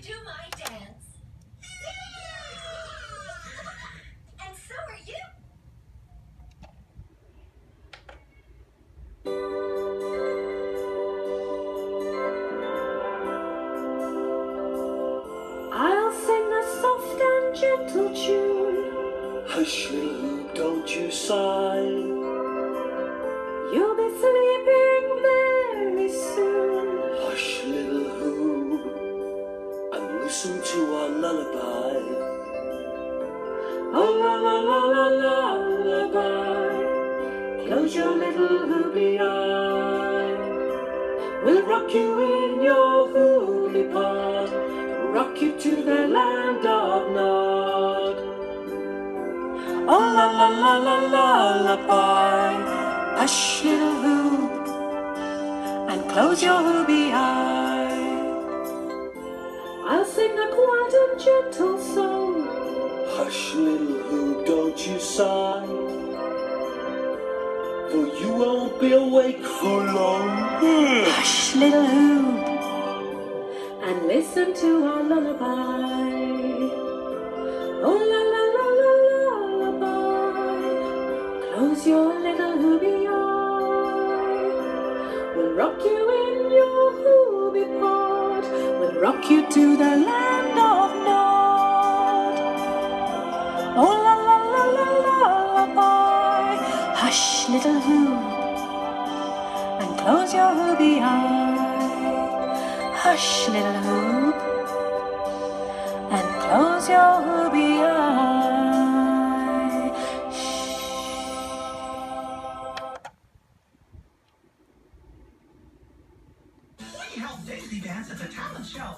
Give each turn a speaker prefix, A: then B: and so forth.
A: do my
B: dance. and so are you.
A: I'll sing a soft and gentle tune. Hush, little, don't you sigh. Lullaby.
B: Oh la la la la la lullaby. Close your little hoopy eye. We'll rock you in your hoopy pod. Rock you to the land of Nod. Oh la la la la la lullaby. Hush little hoop. And close your hoopy eye. I'll sing a quiet and gentle song.
A: Hush, little who, don't you sigh. For you won't be awake for long.
B: Hush, little hoop, and listen to our lullaby. Oh, la la la la lullaby. Close your little hoopy eye. We'll rock you We'll you to the land of Nod. Oh, la la la la lullaby. Hush, little hoop and close your hoopy eye. Hush, little hoop, and close your hoopy eye.
C: We help Daisy dance at the talent show.